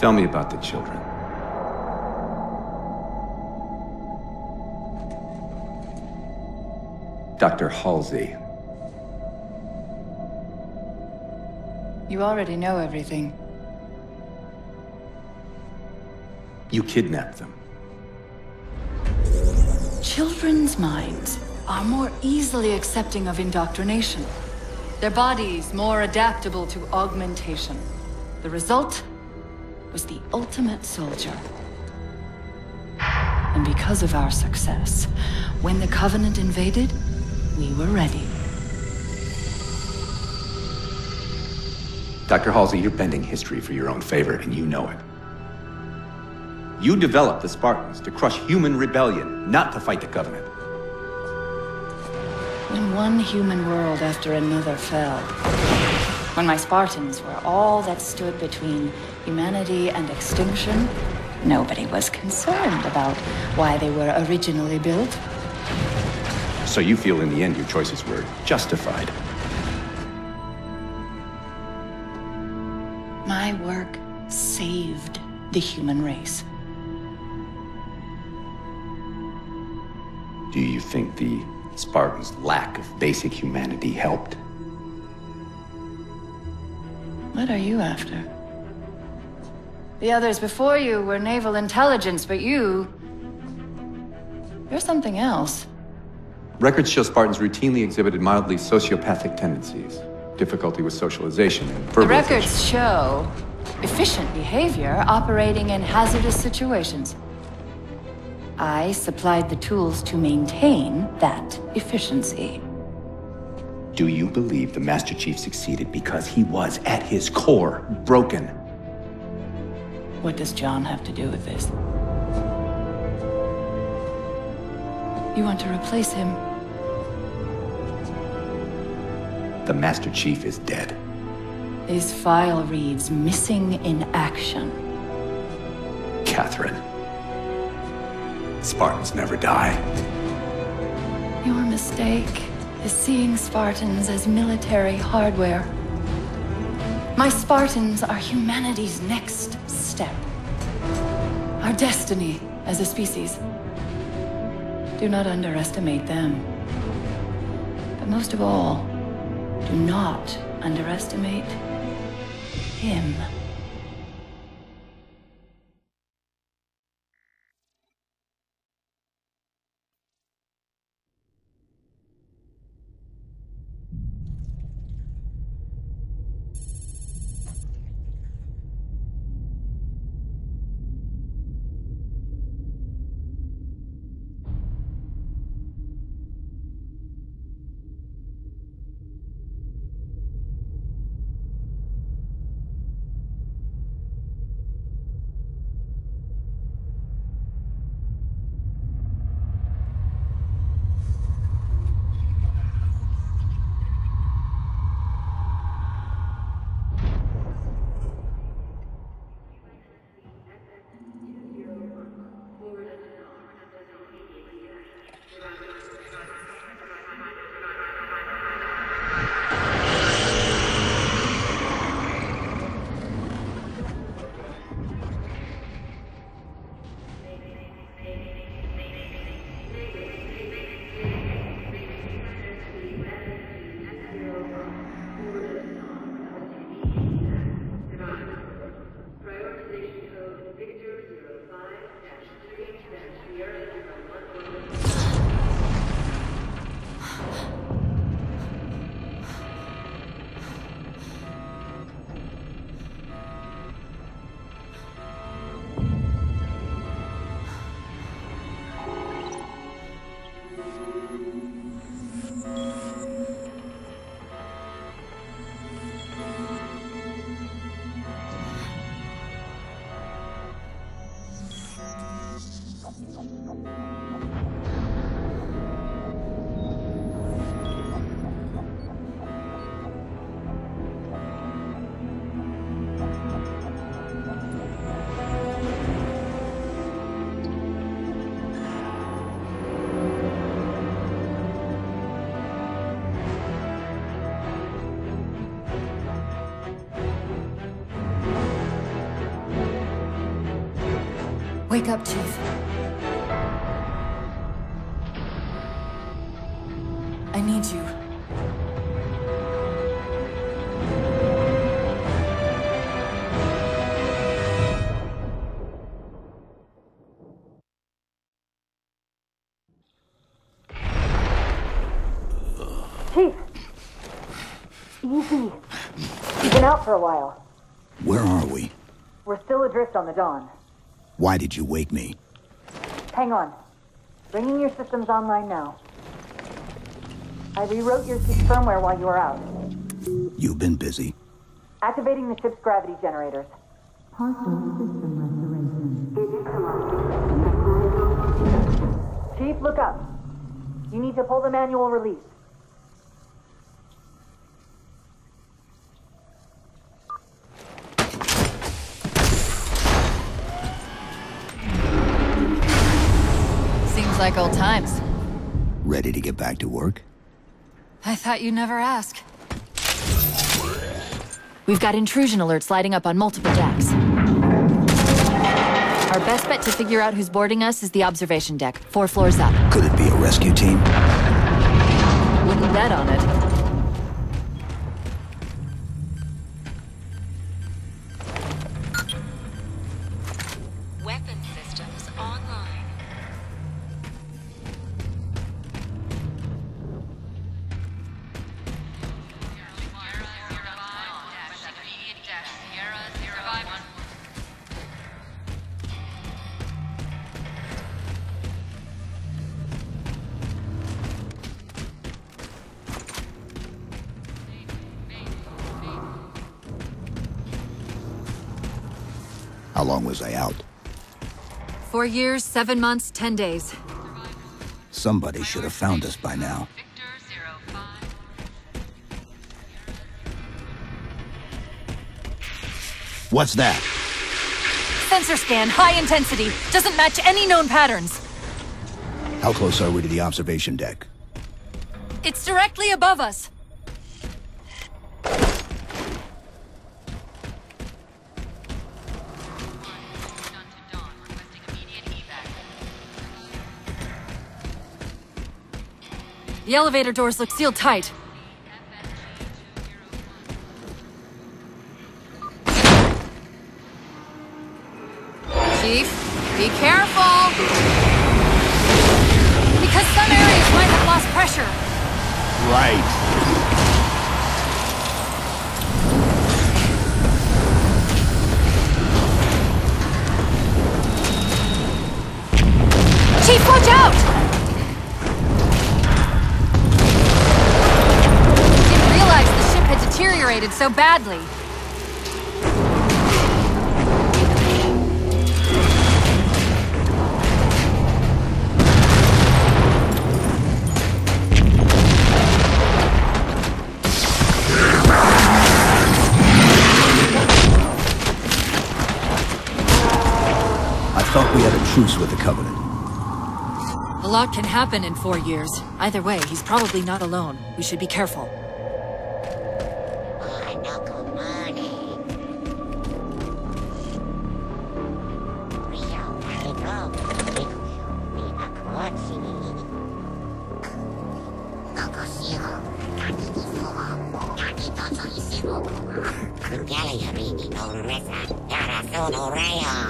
Tell me about the children. Dr. Halsey. You already know everything. You kidnapped them. Children's minds are more easily accepting of indoctrination. Their bodies more adaptable to augmentation. The result was the ultimate soldier. And because of our success, when the Covenant invaded, we were ready. Dr. Halsey, you're bending history for your own favor, and you know it. You developed the Spartans to crush human rebellion, not to fight the Covenant. When one human world after another fell, when my Spartans were all that stood between humanity and extinction, nobody was concerned about why they were originally built. So you feel in the end your choices were justified? My work saved the human race. Do you think the Spartans' lack of basic humanity helped? What are you after? The others before you were naval intelligence, but you... You're something else. Records show Spartans routinely exhibited mildly sociopathic tendencies, difficulty with socialization, and The records show efficient behavior operating in hazardous situations. I supplied the tools to maintain that efficiency. Do you believe the Master Chief succeeded because he was, at his core, broken? What does John have to do with this? You want to replace him? The Master Chief is dead. His file reads missing in action. Catherine. Spartans never die. Your mistake is seeing Spartans as military hardware. My Spartans are humanity's next step. Our destiny as a species. Do not underestimate them. But most of all, do not underestimate him. Wake up, Chief. I need you. Chief! Easy. You've been out for a while. Where are we? We're still adrift on the Dawn. Why did you wake me? Hang on. Bringing your systems online now. I rewrote your ship's firmware while you were out. You've been busy. Activating the ship's gravity generators. Partial system restoration. Chief, look up. You need to pull the manual release. Old times. Ready to get back to work? I thought you'd never ask. We've got intrusion alerts lighting up on multiple decks. Our best bet to figure out who's boarding us is the observation deck, four floors up. Could it be a rescue team? Wouldn't bet on it. How long was I out? Four years, seven months, ten days. Somebody should have found us by now. What's that? Sensor scan, high intensity. Doesn't match any known patterns. How close are we to the observation deck? It's directly above us. The elevator doors look sealed tight. Chief, be careful! Because some areas might have lost pressure. Right. Chief, watch out! Deteriorated so badly. I thought we had a truce with the Covenant. A lot can happen in four years. Either way, he's probably not alone. We should be careful. Cara sono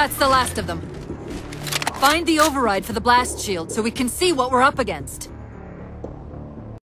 That's the last of them. Find the override for the blast shield so we can see what we're up against.